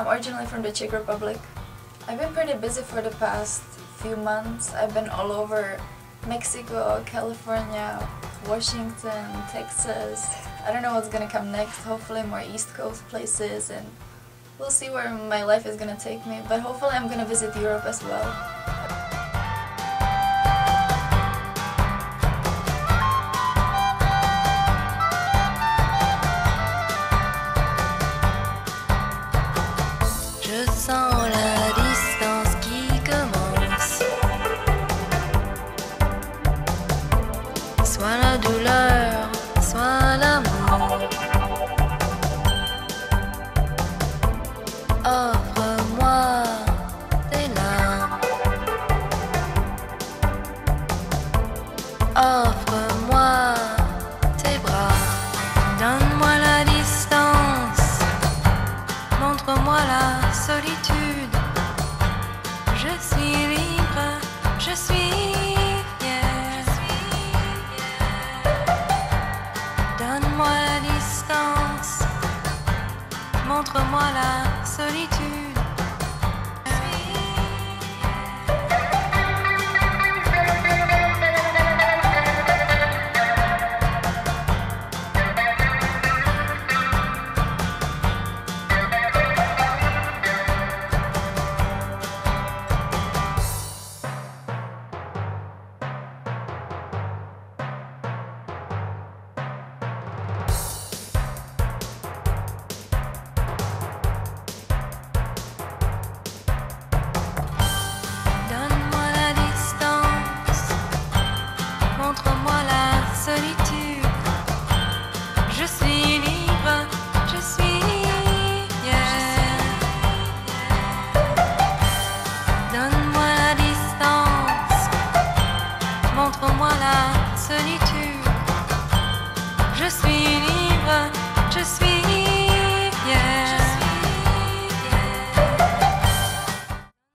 I'm originally from the Czech Republic. I've been pretty busy for the past few months. I've been all over Mexico, California, Washington, Texas. I don't know what's gonna come next. Hopefully more East Coast places and we'll see where my life is gonna take me. But hopefully I'm gonna visit Europe as well. Je sens la distance qui commence. Soit la douleur, soit l'amour. Offre-moi tes larmes. La solitude. Je suis libre, je suis fier. Donne-moi distance. Montre-moi la solitude. Je suis libre, je suis fière. Donne-moi la distance, montre-moi la solitude. Je suis